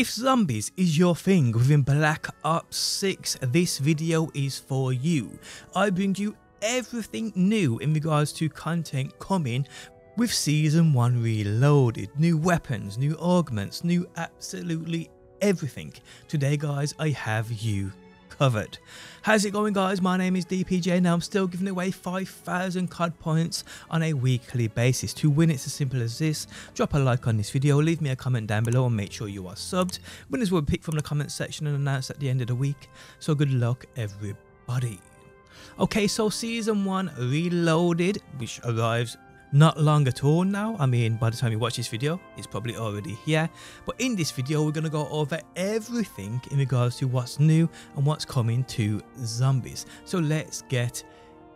If zombies is your thing within Black Ops 6, this video is for you. I bring you everything new in regards to content coming with Season 1 Reloaded. New weapons, new augments, new absolutely everything. Today guys, I have you covered. How's it going guys? My name is DPJ now I'm still giving away 5000 COD points on a weekly basis. To win it's as simple as this. Drop a like on this video, leave me a comment down below and make sure you are subbed. Winners will be picked from the comment section and announced at the end of the week. So good luck everybody. Okay, so season 1 reloaded, which arrives not long at all now. I mean, by the time you watch this video, it's probably already here. But in this video, we're going to go over everything in regards to what's new and what's coming to zombies. So let's get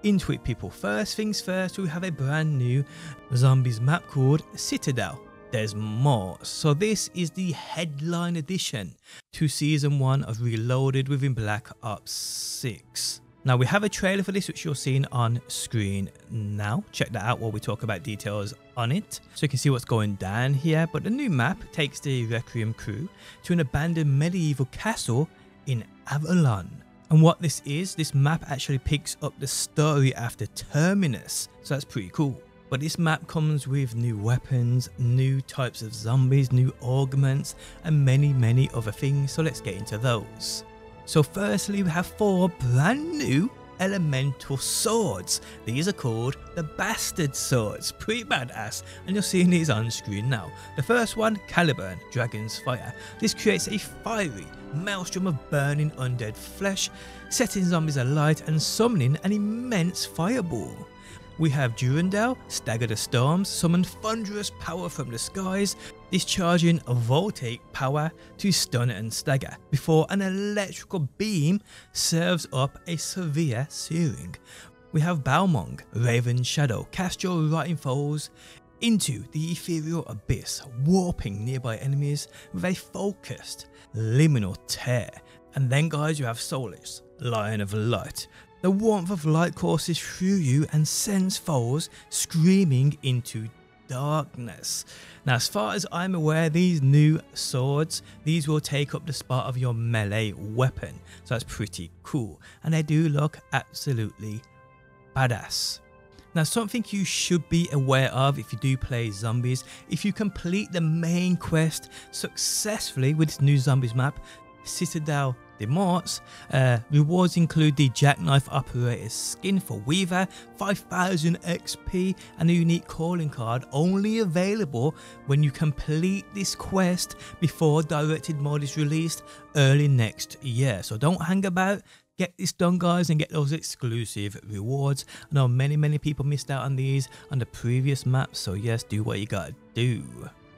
into it, people. First things first, we have a brand new zombies map called Citadelle des Morts. So this is the headline edition to season 1 of Reloaded within Black Ops 6. Now we have a trailer for this which you're seeing on screen now. Check that out while we talk about details on it. So you can see what's going down here. But the new map takes the Requiem crew to an abandoned medieval castle in Avalon. And what this is, this map actually picks up the story after Terminus. So that's pretty cool. But this map comes with new weapons, new types of zombies, new augments, and many, many other things. So let's get into those. So firstly we have four brand new elemental swords. These are called the Bastard Swords. Pretty badass and you're seeing these on screen now. The first one, Caliburn, Dragon's Fire. This creates a fiery maelstrom of burning undead flesh, setting zombies alight and summoning an immense fireball. We have Durandal, Stagger the Storms, summon thunderous power from the skies, discharging a voltaic power to stun and stagger, before an electrical beam serves up a severe searing. We have Balmung, Raven Shadow, cast your rotting foes into the ethereal abyss, warping nearby enemies with a focused liminal tear. And then guys you have Solis, Lion of Light, the warmth of light courses through you and sends foes screaming into darkness. Now, as far as I'm aware, these new swords, these will take up the spot of your melee weapon. So that's pretty cool. And they do look absolutely badass. Now something you should be aware of if you do play zombies, if you complete the main quest successfully with this new zombies map, Citadelle des Morts. Uh, rewards include the Jackknife Operator's skin for Weaver, 5000 XP, and a unique calling card only available when you complete this quest before Directed Mode is released early next year. So don't hang about, get this done guys and get those exclusive rewards. I know many many people missed out on these on the previous maps so yes do what you gotta do.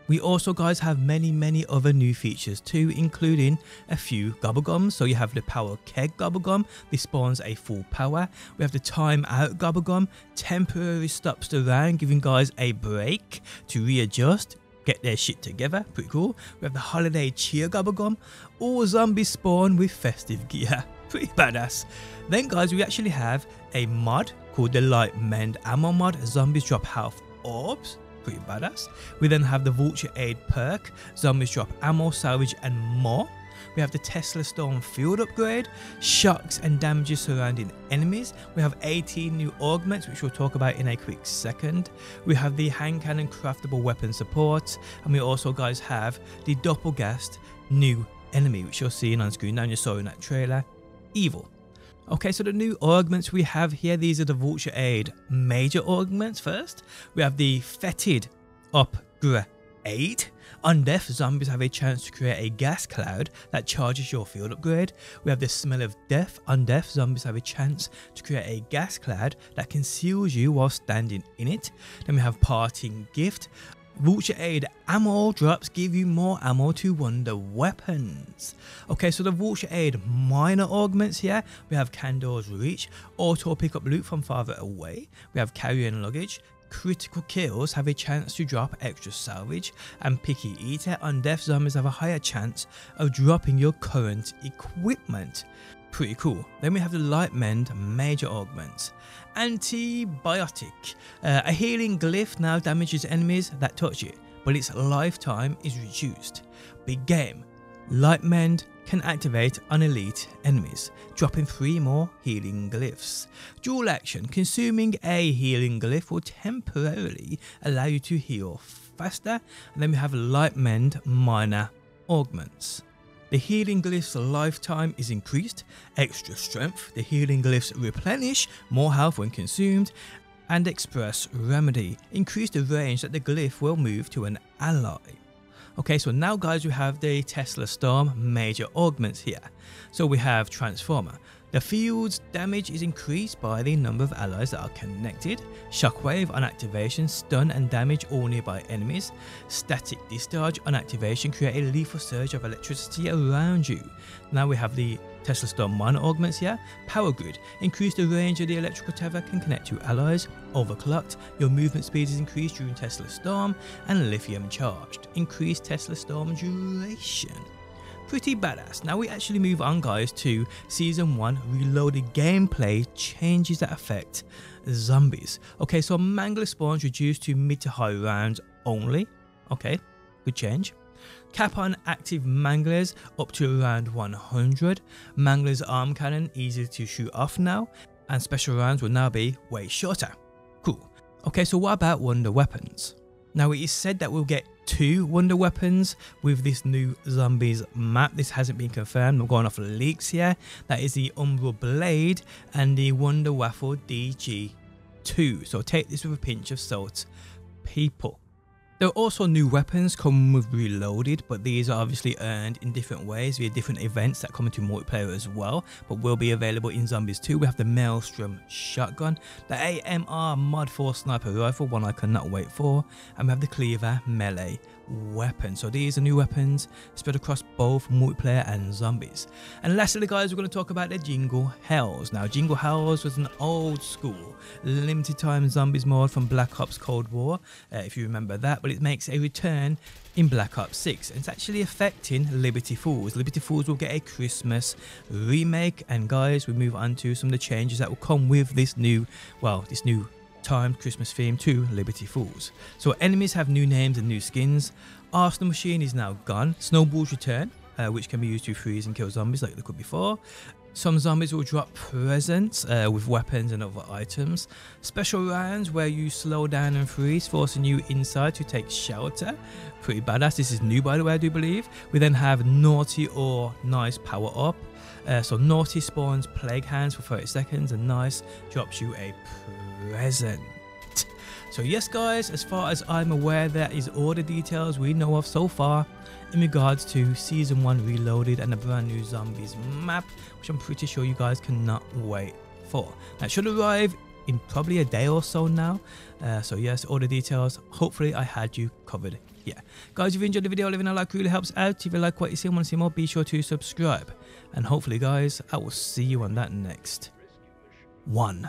We also guys have many many other new features too including a few gobblegums so you have the power keg gobblegum this spawns a full power. We have the time out gobblegum temporary stops the round giving guys a break to readjust get their shit together. Pretty cool. We have the holiday cheer gobblegum all zombies spawn with festive gear. Pretty badass. Then guys we actually have a mod called the light mend ammo mod. Zombies drop health orbs pretty badass. We then have the Vulture Aid perk, zombies drop ammo, salvage and more. We have the Tesla Storm field upgrade, shocks and damages surrounding enemies. We have 18 new augments, which we'll talk about in a quick second. We have the hand cannon craftable weapon support, and we also, guys, have the Doppelghast new enemy, which you're seeing on screen now. You saw in that trailer. Evil. Okay, so the new augments we have here, these are the Vulture Aid major augments first. We have the Fetid Upgrade. On death, zombies have a chance to create a gas cloud that charges your field upgrade. We have the Smell of Death. On death, zombies have a chance to create a gas cloud that conceals you while standing in it. Then we have Parting Gift. Vulture Aid ammo drops give you more ammo to wonder weapons. Okay, so the Vulture Aid minor augments here, we have Condor's Reach, auto pick up loot from farther away, we have Carrion Luggage, critical kills have a chance to drop extra salvage, and Picky Eater on death zombies have a higher chance of dropping your current equipment. Pretty cool. Then we have the Light Mend Major Augments. Antibiotic. Uh, a healing glyph now damages enemies that touch it, but its lifetime is reduced. Big game. Light Mend can activate on elite enemies, dropping 3 more healing glyphs. Dual action, consuming a healing glyph will temporarily allow you to heal faster. And then we have Light Mend Minor Augments. The healing glyph's lifetime is increased, extra strength, the healing glyphs replenish more health when consumed, and express remedy, increase the range that the glyph will move to an ally. Okay, so now guys, we have the Tesla Storm major augments here. So we have Transformer. The field's damage is increased by the number of allies that are connected. Shockwave on activation, stun and damage all nearby enemies. Static discharge on activation, create a lethal surge of electricity around you. Now we have the Tesla Storm minor augments here. Power Grid, increase the range of the electrical tether can connect to allies. Overclocked, your movement speed is increased during Tesla Storm. And Lithium Charged, increase Tesla Storm duration. Pretty badass. Now we actually move on guys to Season 1 Reloaded gameplay changes that affect zombies. Okay, so Mangler spawns reduced to mid to high rounds only. Okay, good change. Cap on active Manglers up to around 100. Mangler's arm cannon easier to shoot off now. And special rounds will now be way shorter. Cool. Okay, so what about wonder weapons? Now it is said that we'll get two wonder weapons with this new zombies map. This hasn't been confirmed. we're going off leaks here. That is the Umbral Blade and the Wunderwaffe DG2. So take this with a pinch of salt, people. There are also new weapons come with Reloaded, but these are obviously earned in different ways via different events that come into multiplayer as well, but will be available in Zombies 2. We have the Maelstrom Shotgun, the AMR Mod 4 Sniper Rifle, one I cannot wait for, and we have the Cleaver Melee weapon. So these are new weapons spread across both multiplayer and zombies. And lastly guys, we're going to talk about the Jingle Hells. Now Jingle Hells was an old school limited time zombies mod from Black Ops Cold War, uh, if you remember that, but it makes a return in Black Ops 6. and It's actually affecting Liberty Falls. Liberty Falls will get a Christmas remake and guys, we move on to some of the changes that will come with this new, well, this new timed Christmas theme to Liberty Falls. So enemies have new names and new skins. Arsenal Machine is now gone. Snowballs return, uh, which can be used to freeze and kill zombies like they could before. Some zombies will drop presents uh, with weapons and other items. Special rounds where you slow down and freeze, forcing you inside to take shelter. Pretty badass. This is new, by the way, I do believe. We then have Naughty or Nice Power Up. Uh, so Naughty spawns Plague Hands for 30 seconds, and Nice drops you a present. So yes guys, as far as I'm aware that is all the details we know of so far in regards to season 1 reloaded and the brand new zombies map which I'm pretty sure you guys cannot wait for. That should arrive in probably a day or so now. Uh, so yes, all the details. Hopefully I had you covered yeah. Guys, if you enjoyed the video, leaving a like really helps out. If you like what you see and want to see more, be sure to subscribe. And hopefully, guys, I will see you on that next one.